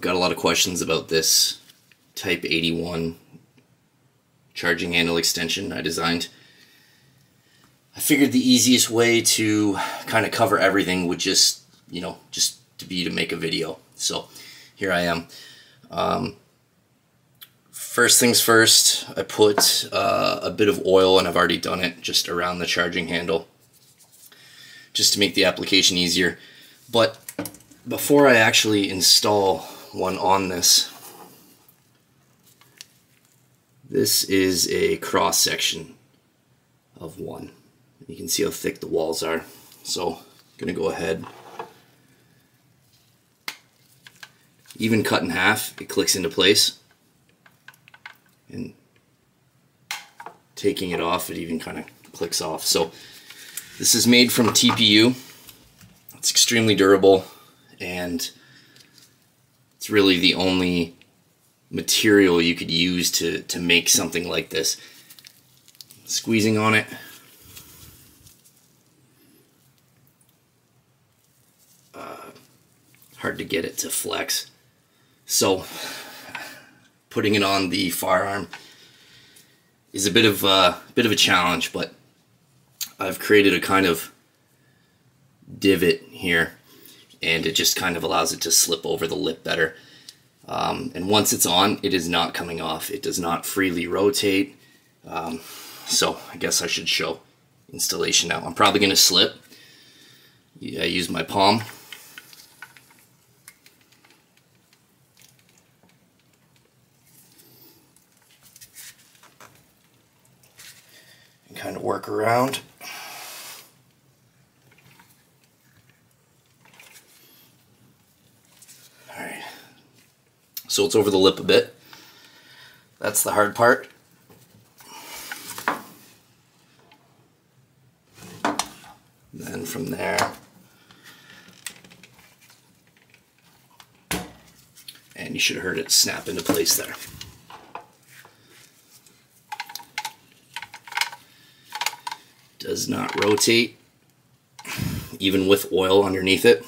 I've got a lot of questions about this Type 81 charging handle extension I designed. I figured the easiest way to kind of cover everything would just, you know, just to be to make a video. So here I am. Um, first things first, I put uh, a bit of oil, and I've already done it just around the charging handle, just to make the application easier. But before I actually install one on this, this is a cross section of one. You can see how thick the walls are. So I'm gonna go ahead. Even cut in half, it clicks into place. And taking it off, it even kind of clicks off. So this is made from TPU. It's extremely durable and it's really the only material you could use to, to make something like this. Squeezing on it. Uh, hard to get it to flex. So putting it on the firearm is a bit of a uh, bit of a challenge, but I've created a kind of divot here and it just kind of allows it to slip over the lip better. Um, and once it's on, it is not coming off. It does not freely rotate. Um, so I guess I should show installation now. I'm probably going to slip. I use my palm. And kind of work around. So it's over the lip a bit. That's the hard part. then from there, and you should have heard it snap into place there. Does not rotate, even with oil underneath it.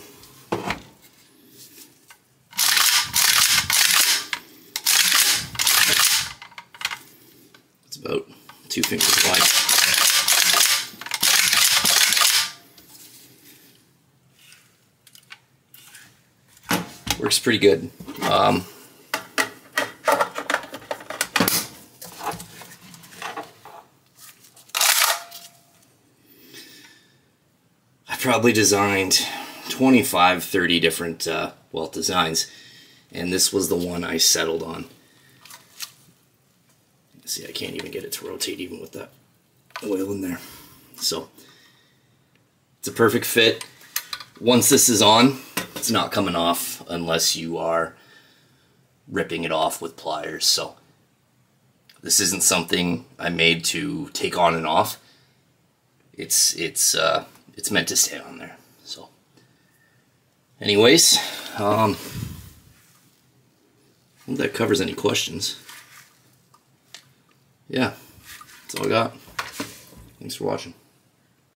About two fingers wide. Works pretty good. Um, I probably designed 25, 30 different uh, welt designs, and this was the one I settled on. See, I can't even get it to rotate even with that oil in there. So it's a perfect fit. Once this is on, it's not coming off unless you are ripping it off with pliers. So this isn't something I made to take on and off. It's it's uh, it's meant to stay on there. So, anyways, um, that covers any questions yeah, that's all I got. Thanks for watching.